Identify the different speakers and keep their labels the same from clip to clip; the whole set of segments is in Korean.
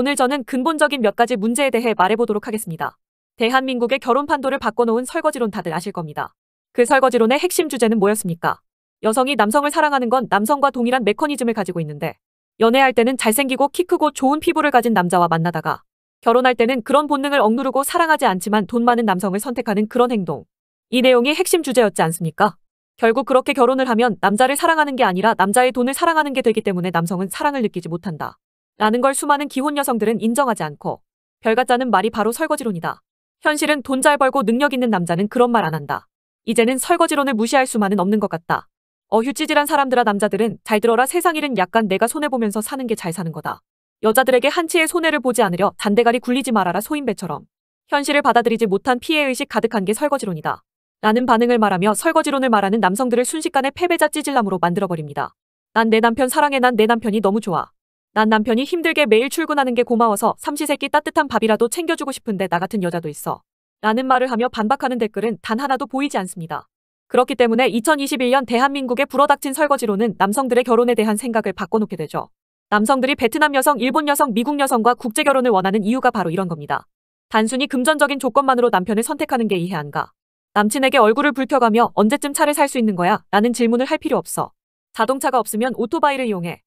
Speaker 1: 오늘 저는 근본적인 몇 가지 문제에 대해 말해보도록 하겠습니다. 대한민국의 결혼 판도를 바꿔놓은 설거지론 다들 아실 겁니다. 그 설거지론의 핵심 주제는 뭐였습니까? 여성이 남성을 사랑하는 건 남성과 동일한 메커니즘을 가지고 있는데 연애할 때는 잘생기고 키 크고 좋은 피부를 가진 남자와 만나다가 결혼할 때는 그런 본능을 억누르고 사랑하지 않지만 돈 많은 남성을 선택하는 그런 행동. 이 내용이 핵심 주제였지 않습니까? 결국 그렇게 결혼을 하면 남자를 사랑하는 게 아니라 남자의 돈을 사랑하는 게 되기 때문에 남성은 사랑을 느끼지 못한다. 라는 걸 수많은 기혼 여성들은 인정하지 않고 별같자는 말이 바로 설거지론이다. 현실은 돈 잘 벌고 능력 있는 남자는 그런 말 안 한다. 이제는 설거지론을 무시할 수만은 없는 것 같다. 어휴 찌질한 사람들아 남자들은 잘 들어라 세상 일은 약간 내가 손해보면서 사는 게 잘 사는 거다. 여자들에게 한치의 손해를 보지 않으려 단대가리 굴리지 말아라 소인배처럼. 현실을 받아들이지 못한 피해의식 가득한 게 설거지론이다. 라는 반응을 말하며 설거지론을 말하는 남성들을 순식간에 패배자 찌질남으로 만들어버립니다. 난 내 남편 사랑해 난 내 남편이 너무 좋아. 난 남편이 힘들게 매일 출근하는 게 고마워서 삼시세끼 따뜻한 밥이라도 챙겨주고 싶은데 나 같은 여자도 있어. 라는 말을 하며 반박하는 댓글은 단 하나도 보이지 않습니다. 그렇기 때문에 2021년 대한민국에 불어닥친 설거지로는 남성들의 결혼에 대한 생각을 바꿔놓게 되죠. 남성들이 베트남 여성, 일본 여성, 미국 여성과 국제 결혼을 원하는 이유가 바로 이런 겁니다. 단순히 금전적인 조건만으로 남편을 선택하는 게 이해한가? 남친에게 얼굴을 붉혀가며 언제쯤 차를 살 수 있는 거야? 라는 질문을 할 필요 없어. 자동차가 없으면 오토바이를 이용해.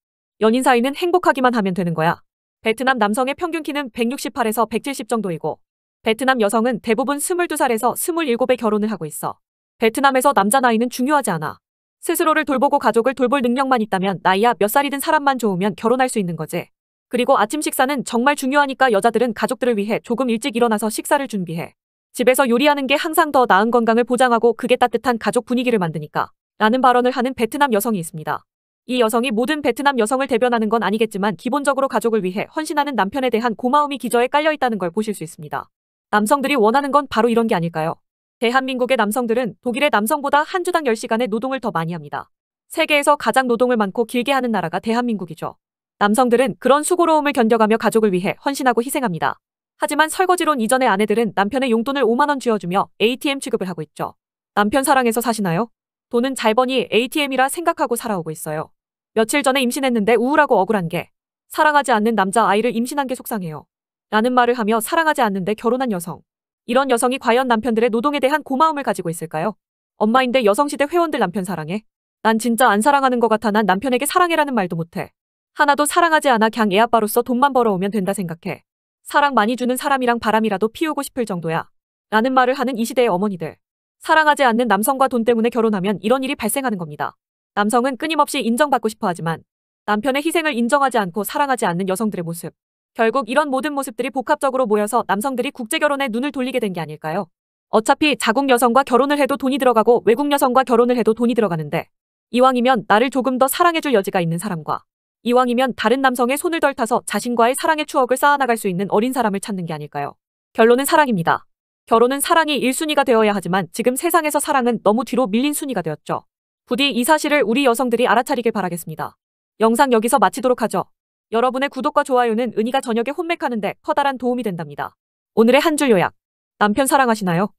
Speaker 1: 연인 사이는 행복하기만 하면 되는 거야. 베트남 남성의 평균 키는 168에서 170 정도이고 베트남 여성은 대부분 22살에서 27에 결혼을 하고 있어. 베트남에서 남자 나이는 중요하지 않아. 스스로를 돌보고 가족을 돌볼 능력만 있다면 나이야 몇 살이든 사람만 좋으면 결혼할 수 있는 거지. 그리고 아침 식사는 정말 중요하니까 여자들은 가족들을 위해 조금 일찍 일어나서 식사를 준비해. 집에서 요리하는 게 항상 더 나은 건강을 보장하고 그게 따뜻한 가족 분위기를 만드니까. 라는 발언을 하는 베트남 여성이 있습니다. 이 여성이 모든 베트남 여성을 대변하는 건 아니겠지만 기본적으로 가족을 위해 헌신하는 남편에 대한 고마움이 기저에 깔려 있다는 걸 보실 수 있습니다. 남성들이 원하는 건 바로 이런 게 아닐까요? 대한민국의 남성들은 독일의 남성보다 한 주당 10시간의 노동을 더 많이 합니다. 세계에서 가장 노동을 많고 길게 하는 나라가 대한민국이죠. 남성들은 그런 수고로움을 견뎌가며 가족을 위해 헌신하고 희생합니다. 하지만 설거지론 이전의 아내들은 남편의 용돈을 5만원 쥐어주며 ATM 취급을 하고 있죠. 남편 사랑해서 사시나요? 돈은 잘 버니 ATM이라 생각하고 살아오고 있어요. 며칠 전에 임신했는데 우울하고 억울한 게 사랑하지 않는 남자 아이를 임신한 게 속상해요. 라는 말을 하며 사랑하지 않는데 결혼한 여성. 이런 여성이 과연 남편들의 노동에 대한 고마움을 가지고 있을까요? 엄마인데 여성시대 회원들 남편 사랑해? 난 진짜 안 사랑하는 것 같아 난 남편에게 사랑해라는 말도 못해. 하나도 사랑하지 않아 그냥 애 아빠로서 돈만 벌어오면 된다 생각해. 사랑 많이 주는 사람이랑 바람이라도 피우고 싶을 정도야. 라는 말을 하는 이 시대의 어머니들. 사랑하지 않는 남성과 돈 때문에 결혼하면 이런 일이 발생하는 겁니다. 남성은 끊임없이 인정받고 싶어 하지만 남편의 희생을 인정하지 않고 사랑하지 않는 여성들의 모습. 결국 이런 모든 모습들이 복합적으로 모여서 남성들이 국제결혼에 눈을 돌리게 된 게 아닐까요? 어차피 자국 여성과 결혼을 해도 돈이 들어가고 외국 여성과 결혼을 해도 돈이 들어가는데 이왕이면 나를 조금 더 사랑해줄 여지가 있는 사람과 이왕이면 다른 남성의 손을 덜 타서 자신과의 사랑의 추억을 쌓아나갈 수 있는 어린 사람을 찾는 게 아닐까요? 결론은 사랑입니다. 결혼은 사랑이 1순위가 되어야 하지만 지금 세상에서 사랑은 너무 뒤로 밀린 순위가 되었죠. 부디 이 사실을 우리 여성들이 알아차리길 바라겠습니다. 영상 여기서 마치도록 하죠. 여러분의 구독과 좋아요는 은희가 저녁에 혼맥하는데 커다란 도움이 된답니다. 오늘의 한 줄 요약. 남편 사랑하시나요?